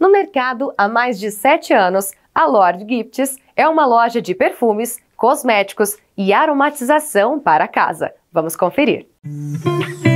No mercado há mais de sete anos, a Lord Gifts é uma loja de perfumes, cosméticos e aromatização para casa. Vamos conferir. Não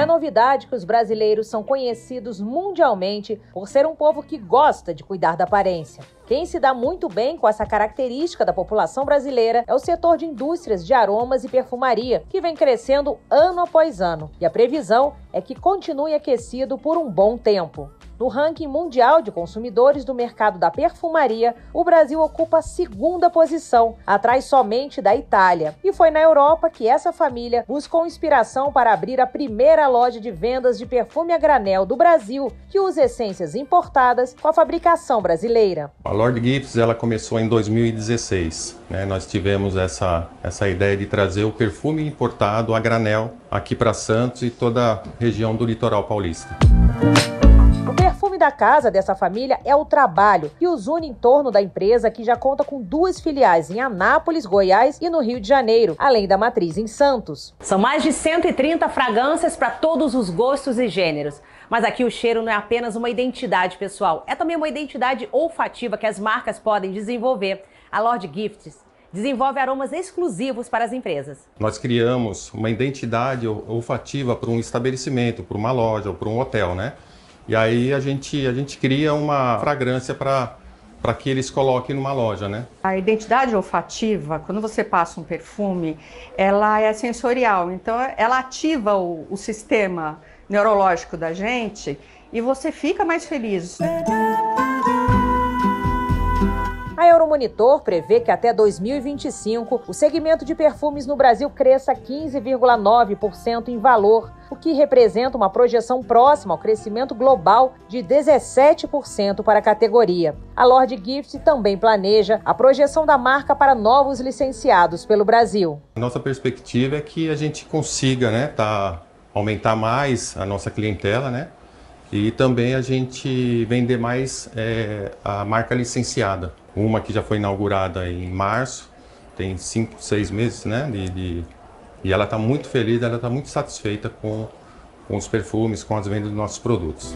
é novidade que os brasileiros são conhecidos mundialmente por ser um povo que gosta de cuidar da aparência. Quem se dá muito bem com essa característica da população brasileira é o setor de indústrias de aromas e perfumaria, que vem crescendo ano após ano. E a previsão é que continue aquecido por um bom tempo. No ranking mundial de consumidores do mercado da perfumaria, o Brasil ocupa a segunda posição, atrás somente da Itália. E foi na Europa que essa família buscou inspiração para abrir a primeira loja de vendas de perfume a granel do Brasil, que usa essências importadas com a fabricação brasileira. A Lord Gifts ela começou em 2016. Né? Nós tivemos essa, essa ideia de trazer o perfume importado a granel aqui para Santos e toda a região do litoral paulista da casa dessa família é o trabalho, que os une em torno da empresa que já conta com duas filiais em Anápolis, Goiás e no Rio de Janeiro, além da matriz em Santos. São mais de 130 fragrâncias para todos os gostos e gêneros. Mas aqui o cheiro não é apenas uma identidade pessoal, é também uma identidade olfativa que as marcas podem desenvolver. A Lord Gifts desenvolve aromas exclusivos para as empresas. Nós criamos uma identidade olfativa para um estabelecimento, para uma loja ou para um hotel, né? E aí a gente, a gente cria uma fragrância para para que eles coloquem numa loja, né? A identidade olfativa, quando você passa um perfume, ela é sensorial, então ela ativa o, o sistema neurológico da gente e você fica mais feliz. A Euromonitor prevê que até 2025 o segmento de perfumes no Brasil cresça 15,9% em valor, o que representa uma projeção próxima ao crescimento global de 17% para a categoria. A Lord Gift também planeja a projeção da marca para novos licenciados pelo Brasil. Nossa perspectiva é que a gente consiga, né, tá, aumentar mais a nossa clientela, né? E também a gente vender mais é, a marca licenciada. Uma que já foi inaugurada em março, tem cinco, seis meses, né? De, de e ela está muito feliz, ela está muito satisfeita com, com os perfumes, com as vendas dos nossos produtos.